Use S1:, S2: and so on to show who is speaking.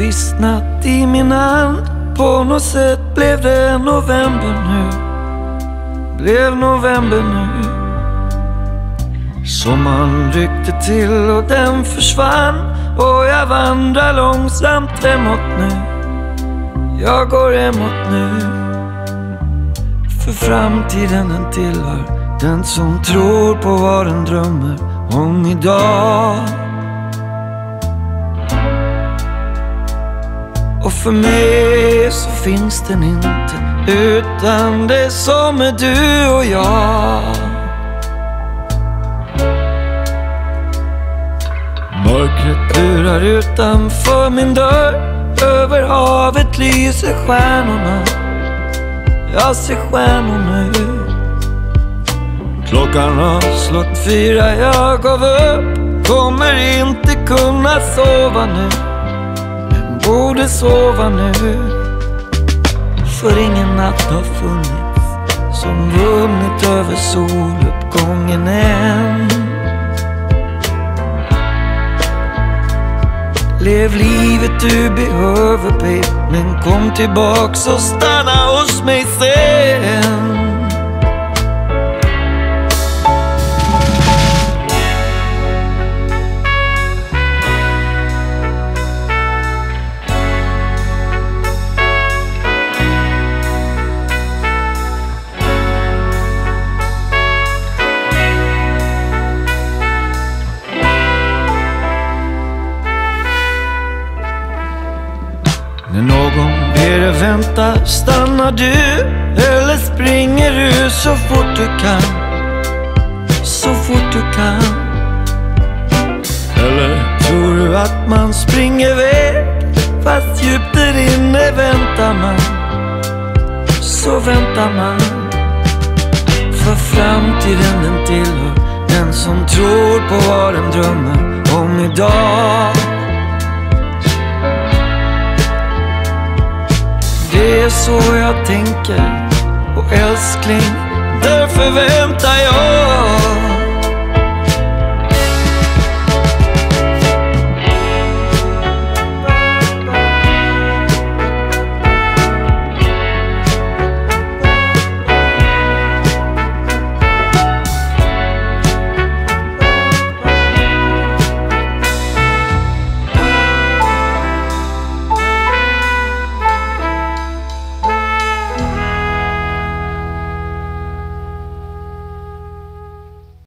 S1: vissnat i min hand På något sätt blev det november nu. Blev november nu. Sommaren ryckte till och den försvann. Och jag vandrar långsamt hemåt nu. Jag går hemåt nu. För framtiden den tillhör Den som tror på vad den drömmer om idag. För mig så finns den inte utan det som är du och jag. Mörkret burar utanför min dörr. Över havet lyser stjärnorna. Jag ser stjärnorna ut. Klockan har slått fyra, jag gav upp. Kommer inte kunna sova nu borde sova nu. För ingen natt har funnits som vunnit över soluppgången än. Lev livet du behöver babe Men kom tillbaks och stanna hos mig sen. När någon ber dig vänta, stannar du eller springer du så fort du kan? Så fort du kan. Eller tror du att man springer iväg fast djupt där inne väntar man? Så väntar man. För framtiden den tillhör den som tror på vad den drömmer om idag. Det är så jag tänker. Och älskling, därför väntar jag.